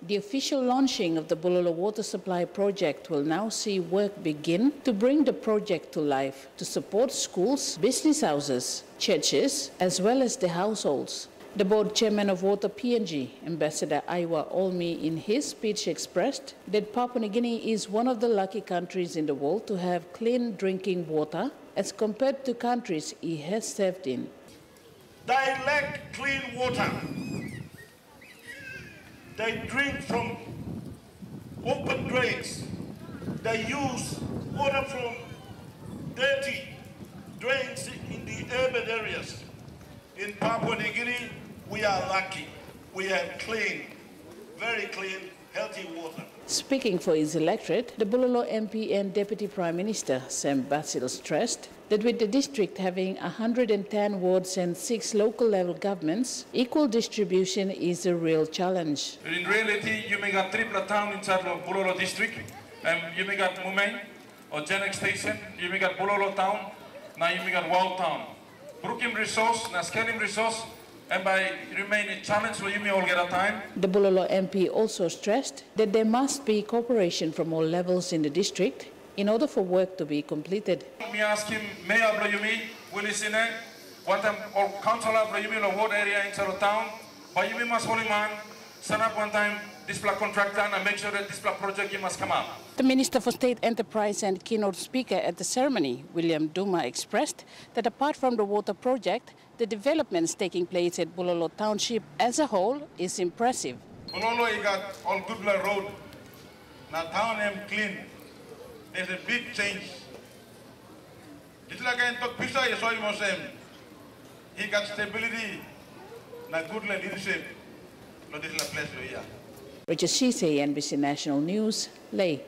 The official launching of the Bulolo water supply project will now see work begin to bring the project to life to support schools, business houses, churches, as well as the households. The board chairman of Water PNG, Ambassador Aiwa Olmi, in his speech expressed that Papua New Guinea is one of the lucky countries in the world to have clean drinking water as compared to countries he has served in. They lack clean water. They drink from open drains. They use water from dirty drains in the urban areas. In Papua New Guinea, we are lucky. We have clean, very clean, healthy water. Speaking for his electorate, the Bulolo MP and Deputy Prime Minister Sam Basil stressed that with the district having 110 wards and six local level governments, equal distribution is a real challenge. In reality, you may got triple town inside of Bulolo district, and you may got Mumeng or Genex station, you may got Bulolo town, now you may got Wau town. Brooklyn resource, na scaling resource, and by remaining challenge for you may all get a time. The Bulolo MP also stressed that there must be cooperation from all levels in the district in order for work to be completed. Me ask him, Mayor Blayumi, will he sine, one time, or Councillor ward area of town, but you must holy man, stand up one time, display contractor, and make sure that display project must come up. The Minister for State Enterprise and keynote speaker at the ceremony, William Duma, expressed that apart from the water project, the developments taking place at Bulolo Township as a whole is impressive. Bulolo, you got all good road. Now town am clean. There's a big change. It's like I talk pizza, you saw him. He got stability, na good leadership. This is Shisei, NBC National News, Lae.